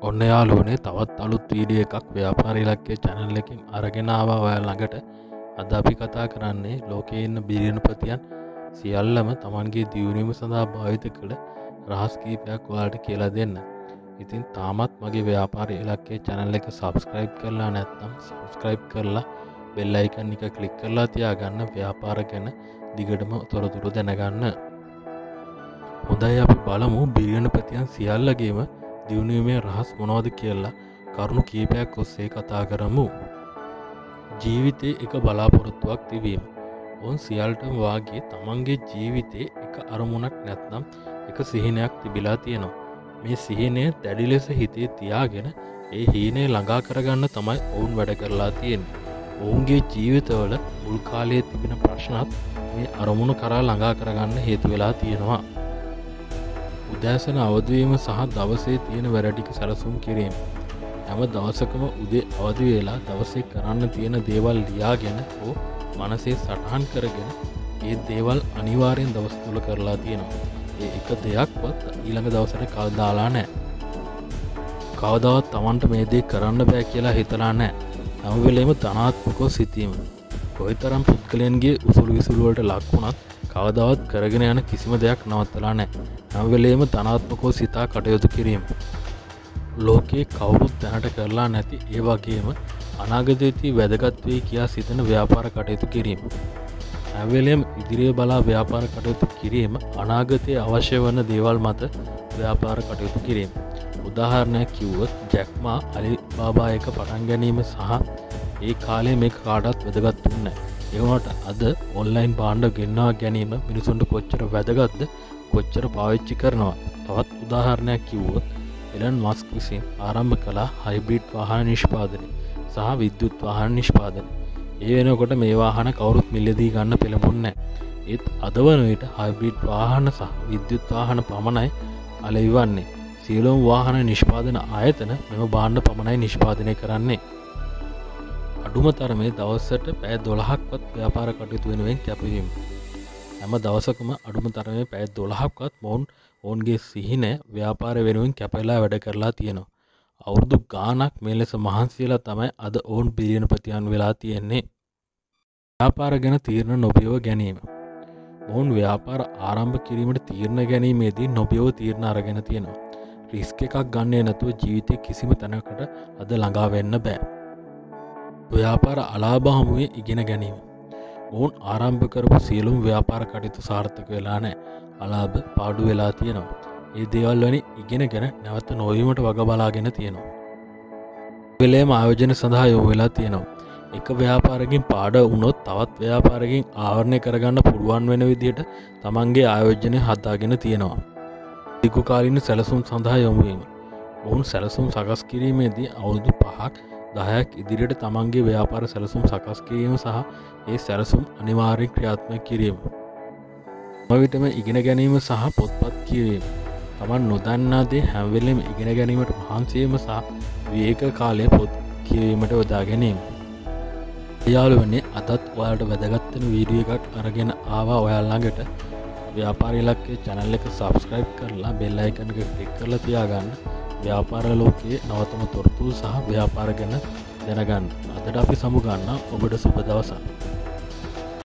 ඔන්න යාලුවනේ තවත් අලුත් වීඩිය එකක් ව්‍යාපාරිලක්කේ චැනල් එකින් අරගෙනවා ඔය ළඟට. අද අපි කතා කරන්නේ ලෝකයේ ඉන්න බිරියනපතියන් සියල්ලම තමන්ගේ දියුණීම සඳහා භාවිත කළ රහස් කීපයක් වාට කියලා දෙන්න. ඉතින් තාමත් මගේ ව්‍යාපාර ඉලක්කේ චැනල් එක සබස්ක්‍රයිබ් කරලා නැත්නම් සබස්ක්‍රයිබ් කරලා බෙල්ලයිකන් එක කලික් කරලා තියාගන්න ව්‍යාපාර ගැන දිගටම තොරතුරු දැනගන්න. හොඳයි අපි බලමු බිලියන ප්‍රතියන් සියල්ලගේම දියුණුවමේ රහස් මොනවද කියලා කරුණු කීපයක් ඔස්සේ කතා කරමු. ජීවිතය එක බලාපොරොත්තුවක් තිබීම. ඔවන් සියල්ටම වාගේ තමන්ගේ ජීවිතේ එක අරමුණක් නැත්නම් එක සිහිනයක් තිබිලා තියෙනවා. මේ සිහිනය දැඩි ලෙස හිතේ තියාගෙන ඒ හීනේ ළඟා කරගන්න තමයි ඔවුන් වැඩ කරලා තියෙන් ඔවුන්ගේ ජීවිතවල මුල්කාලයේ තිබෙන ප්‍රශ්නත් මේ අරමුණු කරා ළඟා කරගන්න හේතු වෙලා තියෙනවා. උදෑසන අවදවීම සහ දවසේ තියෙන වැඩටික සැලසුම් කිරීම. හැම දවසකම උදේ අවදි වෙලා දවසේ කරන්න තියෙන දේවල් ලියාගෙන හෝ මනසේ සටහන් කරගෙන ඒ දේවල් අනිවාරයෙන් දවස් තුළ කරලා තියෙනවා. ඒ එක දෙයක්වත් ඊළඟ දවසට කල්දාලා නෑ කවදවත් තමන්ට මේ දේ කරන්න බෑ කියලා හිතලා නෑ හැමවෙලේම තනාත්මකෝ සිතීම කොයිතරම් පුද්ගලයන්ගේ උසුළු විසුළුවලට ලක්වුණත් කවදවත් කරගෙන යන කිසිම දෙයක් නවත්තලා නෑ හැමවෙලේම ධනාත්මකෝ සිතා කටයුතු කිරීම. ලෝකයේ කවුරුත් දැනට කරලා නැති ඒ වගේම අනාගතයති වැදගත්වේ කියා සිතන ව්‍යාපාර කටයුතු කිරීම. ඇවෙලෙම් ඉදිරිය බලා ව්‍යාපාර කටයුතු කිරීම අනාගතය අවශ්‍ය වන දේවල් මත ව්‍යාපාර කටයුතු කිරීම. උදාහරණයක් කිව්වොත් ජැක්මා අලි බාබායක පටන් ගැනීම සහ ඒ කාලේ මේ කාඩත් වැදගත්තුන්න ඒවට අද ඔන්ලයින් බාණ්ඩ ගෙන්වා ගැනීම මිනිසුන්ට කොච්චර වැදගත්ද කොච්චර පාවිච්චි කරනවා තවත් උදාහරණයක් කිව්වොත් එලන් මස්ක් විසින් ආරම්භ කලා හයිබ්‍රිඩ් වාහන නිෂ්පාදනය සහ විද්‍යුත් වාහන නිෂ්පාදන ඒ වෙනකොට මේ වාහන කවුරුත් මිල්ලදී ගන්න පෙළඹුන්න ඒත් අදවනට හයිබ්‍රිඩ් වාහන සහ විද්‍යුත් වාහන පමණයි අලයිවන්නේ සියලුම් වාහන නිෂ්පාදන ආයතන මෙම බාණ්ඩ පමණයි නිෂ්පාදනය කරන්නේ. අඩුම තරමේ දවස්සට පැෑ දොළහක්වත් ව්‍යාපාර කටයුතු වෙනුවෙන් කැපවීම. හැම දවසකම අඩුම තරමේ පැත් දොළහක්වත් මොවුන් ඔවුන්ගේ සිහිනෑ ව්‍යාපාර වෙනුවෙන් කැපෙලා වැඩ කරලා තියෙනවා. අවුරුදු ගානක් මේ ලෙස මහන්සියලා තමයි අද ඔවුන් පිරියනපතියන් වෙලා තියෙන්නේ. ව්‍යාපාර ගැන තීරණ නොබියව ගැනීම. ඔවුන් ව්‍යාපාර ආරම්භ කිරීමට තීරණ ගැනීමේදී නොබියව තීරණ අරගෙන තියෙනවා. රිස්ක එකක් ගන්නේ නැතුව ජීවිතය කිසිම තැනකට අද ළඟා වෙන්න බෑ. ව්‍යාපාර අලාභ හමුවේ ඉගෙන ගැනීම. ඔවුන් ආරම්භ කරපු සියලුම් ව්‍යාපාර කටයුතු සාර්ථක වෙලා නෑ අලාභ පාඩු වෙලා තියෙනවා. ඒ දේවල් වනි ඉගෙන ගැන නැවත නොවීමට වග බලාගෙන තියෙනවා. වෙලේම ආයෝජන සඳහා යො වෙලා තියෙනවා. එක ව්‍යාපාරකින් පාඩ වුණොත් තවත් ව්‍යාපාරකින් ආවරණය කරගන්න පුළුවන් වෙන විදියට තමන්ගේ ආයෝජනය හත්තාගෙන තියෙනවා. දිකුකාලින සැලසුම් සඳහා යොමුවීම ඔවුන් සැලසුම් සකස් කිරීමේදී අවුරුදු පහක් දහයක් ඉදිරියට තමන්ගේ ව්‍යාපාර සැලසුම් සකස් කිරීම සහ ඒ සැලසුම් අනිවාර්ය ක්‍රියාත්මය කිරීම. මවිටම ඉගෙන ගැනීම සහ පොත්පත් කිරීම. තමන් නොදන්නාදේ හැම්වෙලෙම ඉගෙන ගැනීමට මහන්සේම සහ වේක කාලය පොත් කිරීමට යොදා ගැනීම. යාළුවන්නේ අතත් ඔයාලට වැදගත්තන වීඩිය එකක් අරගෙන ආවා ඔයාල්ලාඟට ව්‍යාපාරිලක්කේ චැනල් එක සබස්ක්‍රයිබ් කරලා බෙල්ලයිකනක ක්ලික් කරලා තියාගන්න. ව්‍යාපාර ලෝකයේ නවතම තොරතුූ සහ ව්‍යාපාර ගැන දැනගන්න. අදට අපි සමුගන්න ඔබට සුප දවසා